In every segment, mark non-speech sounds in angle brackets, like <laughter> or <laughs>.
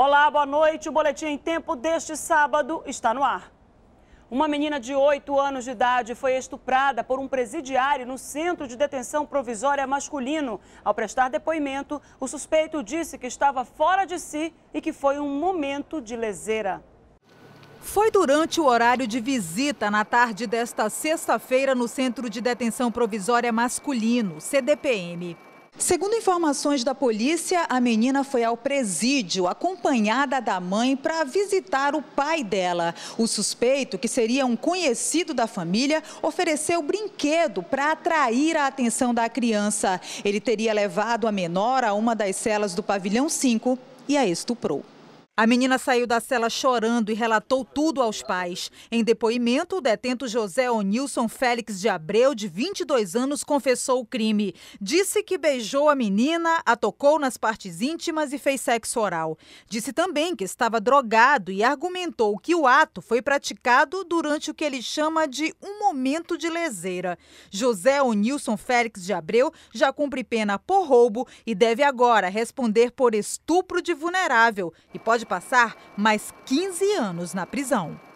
Olá, boa noite. O Boletim em Tempo deste sábado está no ar. Uma menina de 8 anos de idade foi estuprada por um presidiário no centro de detenção provisória masculino. Ao prestar depoimento, o suspeito disse que estava fora de si e que foi um momento de leseira. Foi durante o horário de visita na tarde desta sexta-feira no Centro de Detenção Provisória Masculino, CDPM. Segundo informações da polícia, a menina foi ao presídio acompanhada da mãe para visitar o pai dela. O suspeito, que seria um conhecido da família, ofereceu brinquedo para atrair a atenção da criança. Ele teria levado a menor a uma das celas do pavilhão 5 e a estuprou. A menina saiu da cela chorando e relatou tudo aos pais. Em depoimento, o detento José Onilson Félix de Abreu, de 22 anos, confessou o crime. Disse que beijou a menina, a tocou nas partes íntimas e fez sexo oral. Disse também que estava drogado e argumentou que o ato foi praticado durante o que ele chama de um momento de leseira. José Onilson Félix de Abreu já cumpre pena por roubo e deve agora responder por estupro de vulnerável e pode passar mais 15 anos na prisão.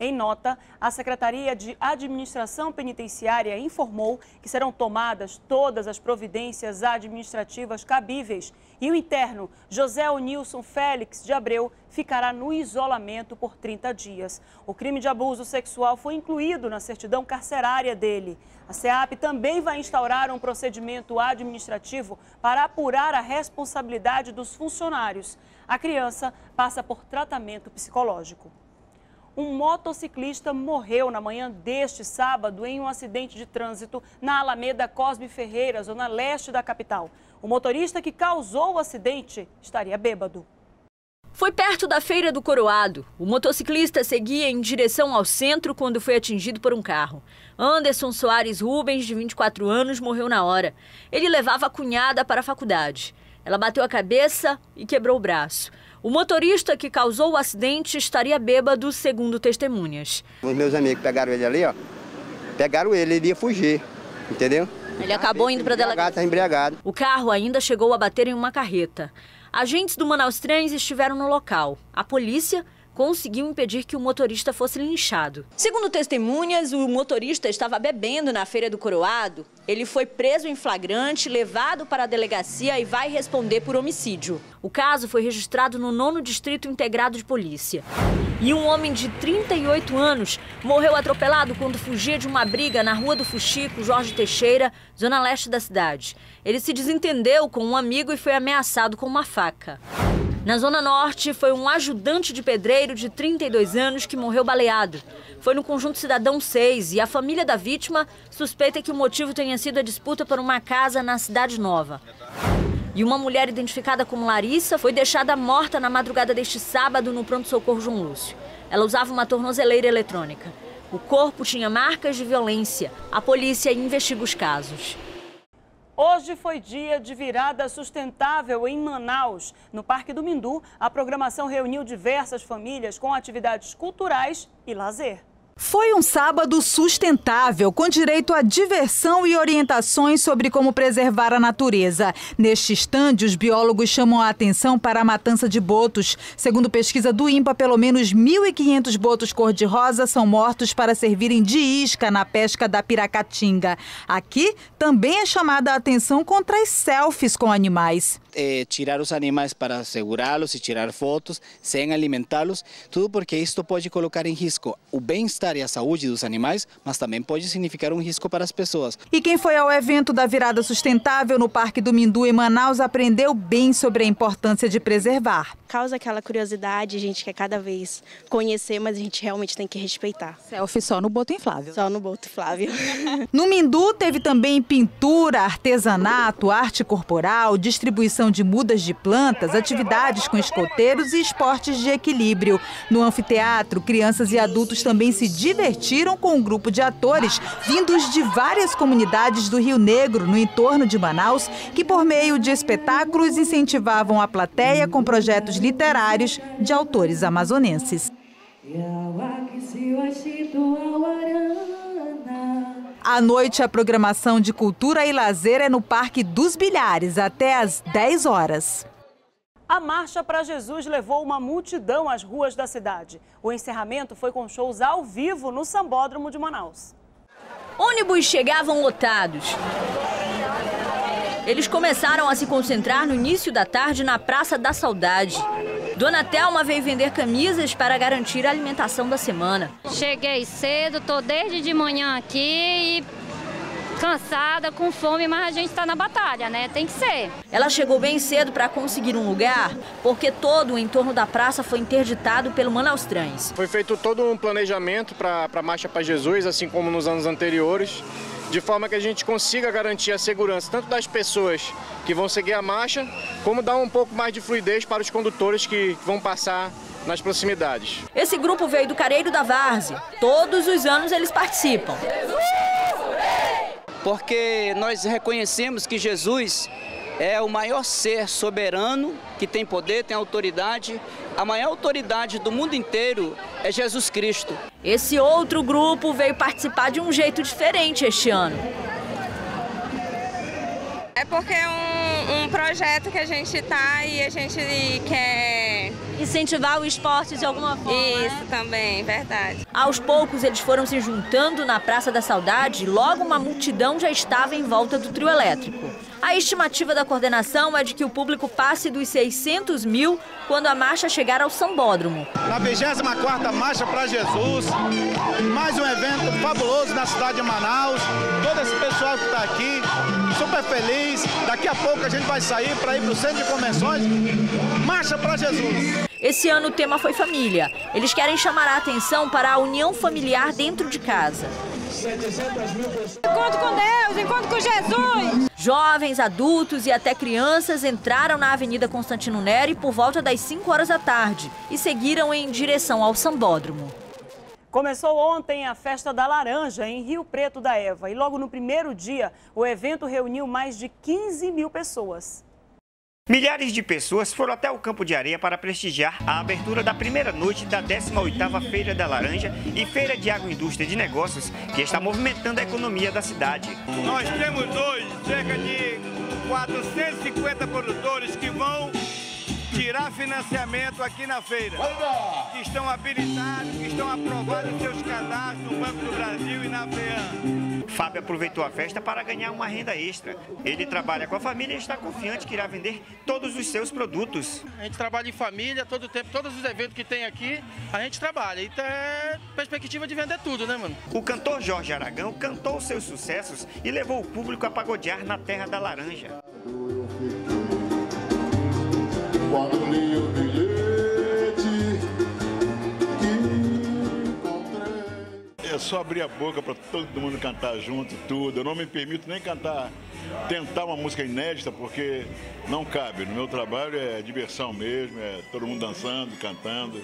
Em nota, a Secretaria de Administração Penitenciária informou que serão tomadas todas as providências administrativas cabíveis e o interno, José Onilson Félix de Abreu, ficará no isolamento por 30 dias. O crime de abuso sexual foi incluído na certidão carcerária dele. A SEAP também vai instaurar um procedimento administrativo para apurar a responsabilidade dos funcionários. A criança passa por tratamento psicológico. Um motociclista morreu na manhã deste sábado em um acidente de trânsito na Alameda Cosme Ferreira, zona leste da capital. O motorista que causou o acidente estaria bêbado. Foi perto da Feira do Coroado. O motociclista seguia em direção ao centro quando foi atingido por um carro. Anderson Soares Rubens, de 24 anos, morreu na hora. Ele levava a cunhada para a faculdade. Ela bateu a cabeça e quebrou o braço. O motorista que causou o acidente estaria bêbado, segundo testemunhas. Os meus amigos pegaram ele ali, ó. Pegaram ele, ele ia fugir, entendeu? Ele acabou indo para a delegacia. Tá embriagado. O carro ainda chegou a bater em uma carreta. Agentes do Manaus Trens estiveram no local. A polícia conseguiu impedir que o motorista fosse linchado. Segundo testemunhas, o motorista estava bebendo na Feira do Coroado. Ele foi preso em flagrante, levado para a delegacia e vai responder por homicídio. O caso foi registrado no nono Distrito Integrado de Polícia. E um homem de 38 anos morreu atropelado quando fugia de uma briga na Rua do Fuxico, Jorge Teixeira, zona leste da cidade. Ele se desentendeu com um amigo e foi ameaçado com uma faca. Na Zona Norte, foi um ajudante de pedreiro de 32 anos que morreu baleado. Foi no Conjunto Cidadão 6 e a família da vítima suspeita que o motivo tenha sido a disputa por uma casa na Cidade Nova. E uma mulher identificada como Larissa foi deixada morta na madrugada deste sábado no pronto-socorro João Lúcio. Ela usava uma tornozeleira eletrônica. O corpo tinha marcas de violência. A polícia investiga os casos. Hoje foi dia de virada sustentável em Manaus. No Parque do Mindu, a programação reuniu diversas famílias com atividades culturais e lazer. Foi um sábado sustentável, com direito a diversão e orientações sobre como preservar a natureza. Neste estande, os biólogos chamam a atenção para a matança de botos. Segundo pesquisa do INPA, pelo menos 1.500 botos cor-de-rosa são mortos para servirem de isca na pesca da piracatinga. Aqui também é chamada a atenção contra as selfies com animais. É, tirar os animais para segurá-los e tirar fotos sem alimentá-los, tudo porque isto pode colocar em risco o bem-estar bem-estar e a saúde dos animais, mas também pode significar um risco para as pessoas. E quem foi ao evento da virada sustentável no Parque do Mindu em Manaus aprendeu bem sobre a importância de preservar. Causa aquela curiosidade, a gente quer cada vez conhecer, mas a gente realmente tem que respeitar. Selfie só no boto inflável. Só no boto inflável. <laughs> no Mindu teve também pintura, artesanato, arte corporal, distribuição de mudas de plantas, atividades com escoteiros e esportes de equilíbrio. No anfiteatro, crianças e adultos também se divertiram com um grupo de atores vindos de várias comunidades do Rio Negro, no entorno de Manaus, que, por meio de espetáculos, incentivavam a plateia com projetos literários de autores amazonenses. À noite, a programação de cultura e lazer é no Parque dos Bilhares, até às 10 horas. A Marcha para Jesus levou uma multidão às ruas da cidade. O encerramento foi com shows ao vivo no Sambódromo de Manaus. Ônibus chegavam lotados. Eles começaram a se concentrar no início da tarde na Praça da Saudade. Dona Thelma veio vender camisas para garantir a alimentação da semana. Cheguei cedo, tô desde de manhã aqui e cansada, com fome, mas a gente está na batalha, né? Tem que ser. Ela chegou bem cedo para conseguir um lugar, porque todo o entorno da praça foi interditado pelo Manaus Trans. Foi feito todo um planejamento para a Marcha para Jesus, assim como nos anos anteriores, de forma que a gente consiga garantir a segurança tanto das pessoas que vão seguir a marcha, como dar um pouco mais de fluidez para os condutores que vão passar nas proximidades. Esse grupo veio do Careiro da Várzea. Todos os anos eles participam. Porque nós reconhecemos que Jesus é o maior ser soberano que tem poder, tem autoridade. A maior autoridade do mundo inteiro é Jesus Cristo. Esse outro grupo veio participar de um jeito diferente este ano. É porque é um, um projeto que a gente está e a gente quer incentivar o esporte de alguma forma. Né? Isso né? também, verdade. Aos poucos eles foram se juntando na Praça da Saudade e logo uma multidão já estava em volta do trio elétrico. A estimativa da coordenação é de que o público passe dos 600 mil quando a marcha chegar ao Sambódromo. Na 24ª Marcha para Jesus, mais um evento fabuloso na cidade de Manaus. Todo esse pessoal que está aqui, super feliz. Daqui a pouco a gente vai sair para ir para o centro de convenções. Marcha para Jesus. Esse ano o tema foi família. Eles querem chamar a atenção para a união familiar dentro de casa. Encontro com Deus, encontro com Jesus. Jovens, adultos e até crianças entraram na Avenida Constantino Neri por volta das 5 horas da tarde e seguiram em direção ao Sambódromo. Começou ontem a Festa da Laranja, em Rio Preto da Eva. E logo no primeiro dia, o evento reuniu mais de 15 mil pessoas. Milhares de pessoas foram até o campo de areia para prestigiar a abertura da primeira noite da 18ª Feira da Laranja e Feira de Agroindústria de Negócios, que está movimentando a economia da cidade. Nós temos hoje cerca de 450 produtores que vão tirar financiamento aqui na feira, que estão habilitados, que estão aprovados seus cadastros no Banco do Brasil e na FEAM. Fábio aproveitou a festa para ganhar uma renda extra. Ele trabalha com a família e está confiante que irá vender todos os seus produtos. A gente trabalha em família todo o tempo, todos os eventos que tem aqui, a gente trabalha. Então é perspectiva de vender tudo, né, mano? O cantor Jorge Aragão cantou seus sucessos e levou o público a pagodear na Terra da Laranja. É só abrir a boca para todo mundo cantar junto, tudo. Eu não me permito nem cantar, tentar uma música inédita, porque não cabe. No meu trabalho é diversão mesmo, é todo mundo dançando, cantando.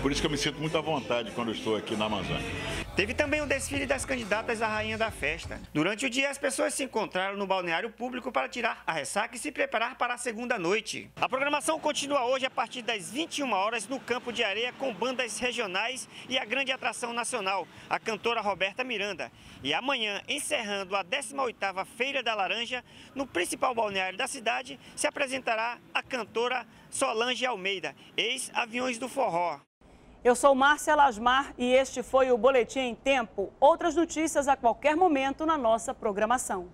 Por isso que eu me sinto muito à vontade quando estou aqui na Amazônia. Teve também o desfile das candidatas à rainha da festa. Durante o dia, as pessoas se encontraram no balneário público para tirar a ressaca e se preparar para a segunda noite. A programação continua hoje a partir das 21 horas no Campo de Areia com bandas regionais e a grande atração nacional, a cantora Roberta Miranda. E amanhã, encerrando a 18ª Feira da Laranja, no principal balneário da cidade, se apresentará a cantora Solange Almeida, ex-Aviões do Forró. Eu sou Márcia Lasmar e este foi o Boletim em Tempo. Outras notícias a qualquer momento na nossa programação.